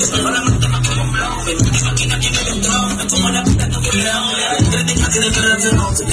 que se la mano, toma como un blow. Me imagina que me control, como la puta no quiero. Tres días tiene que ver de noche,